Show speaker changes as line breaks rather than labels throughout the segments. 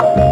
you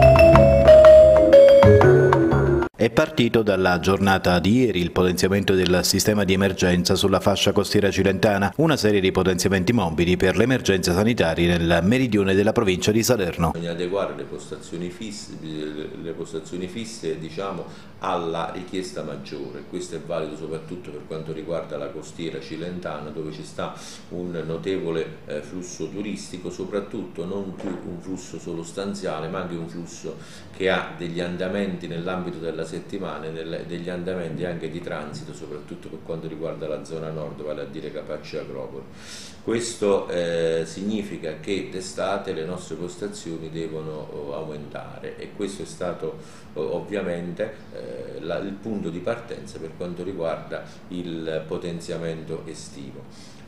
È partito dalla giornata di ieri il potenziamento del sistema di emergenza sulla fascia costiera cilentana, una serie di potenziamenti mobili per le emergenze sanitarie nel meridione della provincia di Salerno.
Bisogna adeguare le postazioni fisse, le postazioni fisse diciamo, alla richiesta maggiore, questo è valido soprattutto per quanto riguarda la costiera cilentana dove ci sta un notevole eh, flusso turistico, soprattutto non più un flusso solo stanziale ma anche un flusso che ha degli andamenti nell'ambito della settimane degli andamenti anche di transito, soprattutto per quanto riguarda la zona nord, vale a dire Capaccio e Agropoli. Questo eh, significa che d'estate le nostre postazioni devono oh, aumentare e questo è stato oh, ovviamente eh, la, il punto di partenza per quanto riguarda il potenziamento estivo.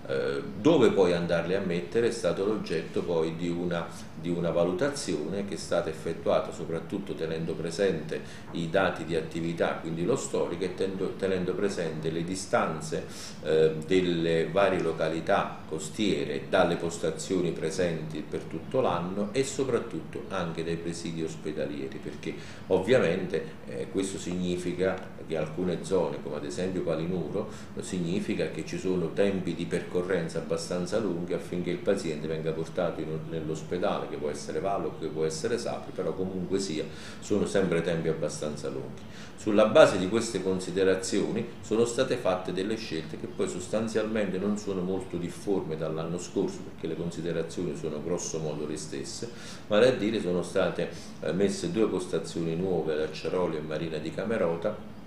Eh, dove poi andarli a mettere è stato l'oggetto poi di una, di una, valutazione che è stata effettuata soprattutto tenendo presente i dati di attività, quindi lo storico e tenendo, tenendo presente le distanze eh, delle varie località costiere dalle postazioni presenti per tutto l'anno e soprattutto anche dai presidi ospedalieri perché ovviamente eh, questo significa che alcune zone come ad esempio Palinuro significa che ci sono tempi di percorso percorrenza abbastanza lunghe affinché il paziente venga portato nell'ospedale, che può essere Valo, che può essere Sapri, però comunque sia, sono sempre tempi abbastanza lunghi. Sulla base di queste considerazioni sono state fatte delle scelte che poi sostanzialmente non sono molto difformi dall'anno scorso, perché le considerazioni sono grosso modo le stesse, ma da dire sono state eh, messe due postazioni nuove ad Acciaroli e Marina di Camerota,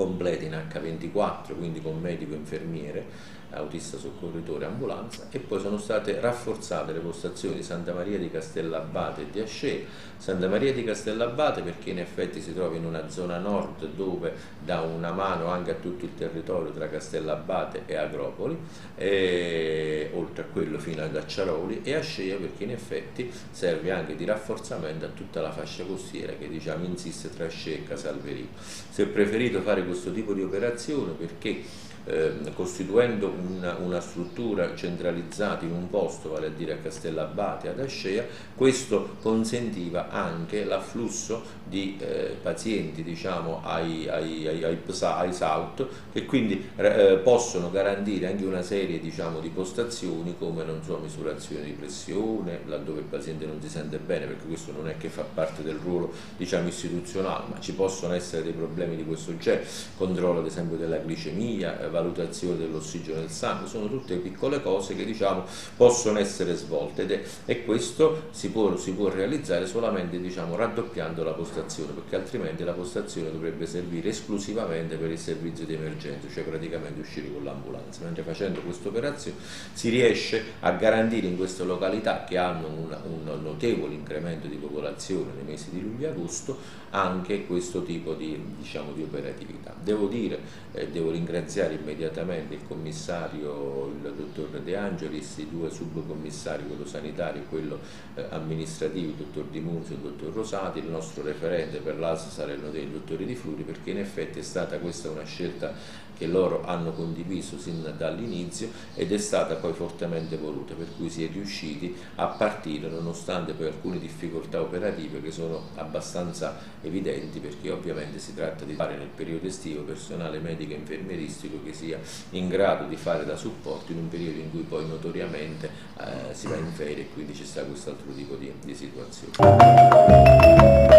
completi in H24, quindi con medico infermiere, autista soccorritore ambulanza e poi sono state rafforzate le postazioni di Santa Maria di Castellabate e di Ascea. Santa Maria di Castellabate perché in effetti si trova in una zona nord dove dà una mano anche a tutto il territorio tra Castellabate e Agropoli, e, oltre a quello fino ad Acciaroli, e Ascea perché in effetti serve anche di rafforzamento a tutta la fascia costiera che diciamo insiste tra Ascea e Casalverio. Si è preferito fare questo tipo di operazione perché eh, costituendo una, una, struttura centralizzata in un posto, vale a dire a Castellabate, ad Ascea, questo consentiva anche l'afflusso di eh, pazienti diciamo, ai, ai, ai, ai, SAUT che quindi eh, possono garantire anche una serie diciamo, di postazioni come so, misurazione di pressione, laddove il paziente non si sente bene, perché questo non è che fa parte del ruolo diciamo, istituzionale, ma ci possono essere dei problemi di questo genere, controllo ad esempio della glicemia, valutazione dell'ossigeno del sangue, sono tutte piccole cose che diciamo, possono essere svolte ed è, e questo si può, si può realizzare solamente diciamo, raddoppiando la postazione perché altrimenti la postazione dovrebbe servire esclusivamente per il servizio di emergenza, cioè praticamente uscire con l'ambulanza, mentre facendo questa operazione si riesce a garantire in queste località che hanno un, un notevole incremento di popolazione nei mesi di luglio e agosto anche questo tipo di, diciamo, di operatività. Devo dire, eh, devo ringraziare immediatamente il commissario, il dottor De Angelis, i due subcommissari, quello sanitario e quello eh, amministrativo, il dottor Di Munzio e il dottor Rosati, il nostro referente per l'ASA Salerno dei dottori Di Fluri, perché in effetti è stata questa una scelta che loro hanno condiviso sin dall'inizio ed è stata poi fortemente voluta, per cui si è riusciti a partire nonostante poi alcune difficoltà operative che sono abbastanza evidenti perché ovviamente si tratta di fare nel periodo estivo personale medico e infermieristico che sia in grado di fare da supporto in un periodo in cui poi notoriamente eh, si va in ferie e quindi ci sta questo altro tipo di, di situazione.